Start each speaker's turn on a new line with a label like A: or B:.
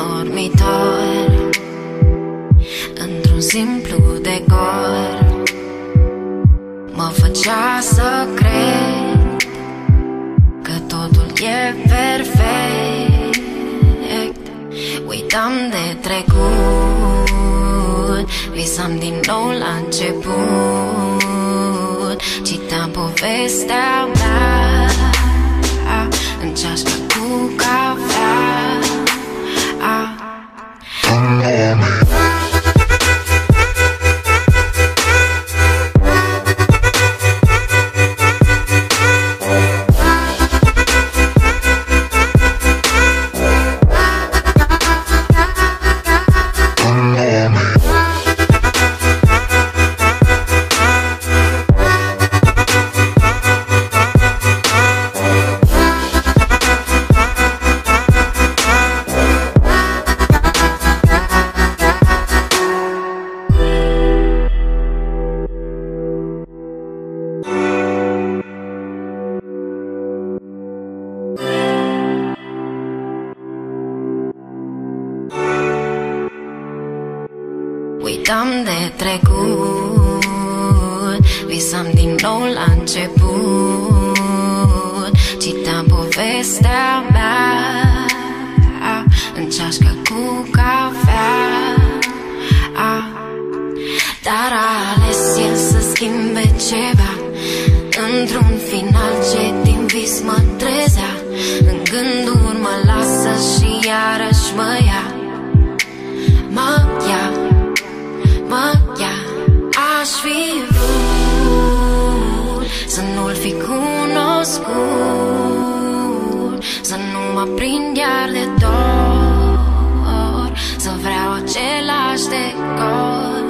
A: în dormitor Într-un simplu decor Mă făcea să cred Că totul e perfect. Uitam de trecut Visam din nou la început. Citam povestea mea În ceașcă Uitam de trecut Visam din nou la început. Citam povestea mea În ceașcă cu cafea. Dar a ales el să schimbe ceva. Într-un final ce din vis mă trezea. În gânduri mă lasă și iarăși mă ia cunoscut Să nu mă prind iar de dor Să vreau același decor